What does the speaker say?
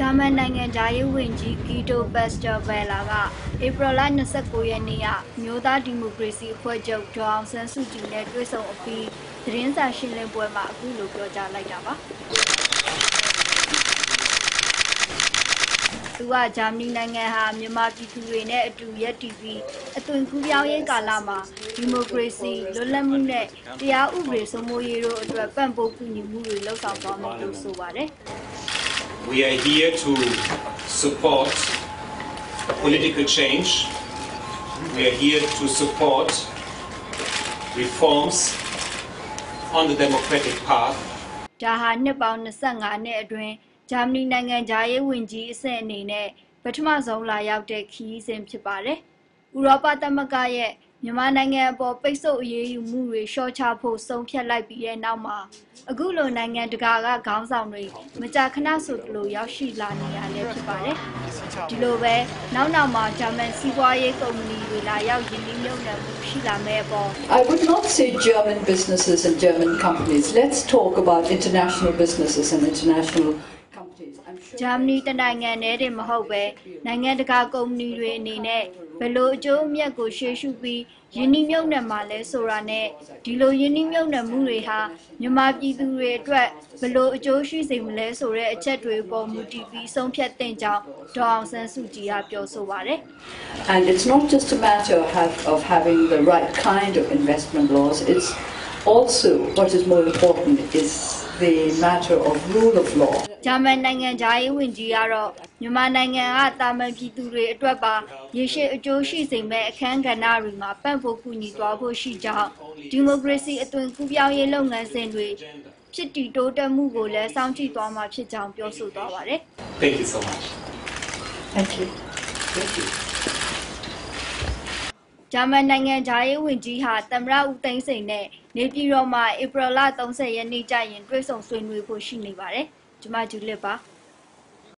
ဂျာမန်နိုင်ငံသားရေးဝန်ကြီးဂီတိုဘက်စတာဗယ်လာကဧပြီလ29ရက်နေ့ကမျိုးသားဒီမိုကရေစီအဖွဲ့ချုပ်ဒေါအောင်ဆန်းစုကြည်နဲ့တွေ့ဆုံအပြီးသတင်းစာရှင်းလင်းပွဲမှာအခုလိုပြောကြားလိုက်တာပါသူကဂျာမနီနိုင်ငံဟာမြန်မာပြည်သူတွေနဲ့အတူရပ်တည်ပြီးအသွင်ကူးပြောင်းရေးကာလမှာဒီမိုကရေစီလွတ်လပ်မှုနဲ့တရားဥပဒေစိုးမိုးရေးတို့အတွက်ပံ့ပိုးကူညီမှုတွေလှုပ်ဆောင်သွားမယ်လို့ဆိုပါတယ် We are here to support a political change. We are here to support reforms on the democratic path. ဒါဟာနှစ်ပေါင်း25နှစ်အတွင်းဂျာမနီနိုင်ငံဂျာရေးဝန်ကြီးအဆင့်အနေနဲ့ပထမဆုံးလာရောက်တဲ့ခရီးစဉ်ဖြစ်ပါတယ်။ဥရောပသမဂ္ဂရဲ့ မြန်မာနိုင်ငံအပေါ်ပိတ်ဆို့အရေးယူမှုတွေလျှော့ချဖို့ဆုံးဖြတ်လိုက်ပြီးတဲ့နောက်မှာအခုလိုနိုင်ငံတကာကခေါင်းဆောင်တွေမကြာခဏဆိုသလိုရောက်ရှိလာနေရလဲဖြစ်ပါတယ်။ဒီလိုပဲနောက်နောက်မှာဂျာမန်စီးပွားရေးကုမ္ပဏီတွေလာရောက်ယင်းနှိမ့်မြုပ်နှံမှုရှိလာမဲ့အပေါ် I would not say German businesses and German companies. Let's talk about international businesses and international companies. I'm sure ဂျာမနီတနိုင်ငံနဲ့တည်းမဟုတ်ပဲနိုင်ငံတကာကုမ္ပဏီတွေအနေနဲ့ဘယ်လိုအကျိုးအမြတ်ကိုရှေ့ရှုပြီးယင်းနှိမ့်မြုပ်နှံမှာလဲဆိုတာနဲ့ဒီလိုယင်းနှိမ့်မြုပ်နှံမှုတွေဟာမြန်မာပြည်သူတွေအတွက်ဘယ်လိုအကျိုးရှိစေမလဲဆိုတဲ့အချက်တွေပေါ်မူတည်ပြီးဆုံးဖြတ်သင့်ကြောင်းဒေါအောင်ဆန်းစုကြည်ကပြောဆိုပါတယ် And it's not just a matter of, have, of having the right kind of investment laws, it's also what is more important is the matter of rule of law. ဂျာမန်နိုင်ငံသားရေးဝန်ကြီးကတော့မြန်မာနိုင်ငံကတာမန်ပြည်သူတွေအတွက်ပါရေရှည်အကျိုးရှိစေမဲ့အခမ်းကဏ္ဍတွေမှာပံ့ပိုးကူညီသွားဖို့ရှိကြောင်းဒီမိုကရေစီအသွင်ကူးပြောင်းရေးလုပ်ငန်းစဉ်တွေဖြစ်တည်တိုးတက်မှုကိုလည်းစောင့်ကြည့်သွားမှာဖြစ်ကြောင်းပြောဆိုသွားပါတယ် Thank you so much. Thank you. Thank you. ။ ဂျာမန်နိုင်ငံသားရေးဝန်ကြီးဟာသမ္မတဦးသိန်းစိန်နဲ့နေပြည်တော်မှာဧပြီလ30ရက်နေ့ကျရင်တွေ့ဆုံဆွေးနွေးဖို့ရှိနေပါတယ်။ကျွန်မဂျူလစ်ပါ။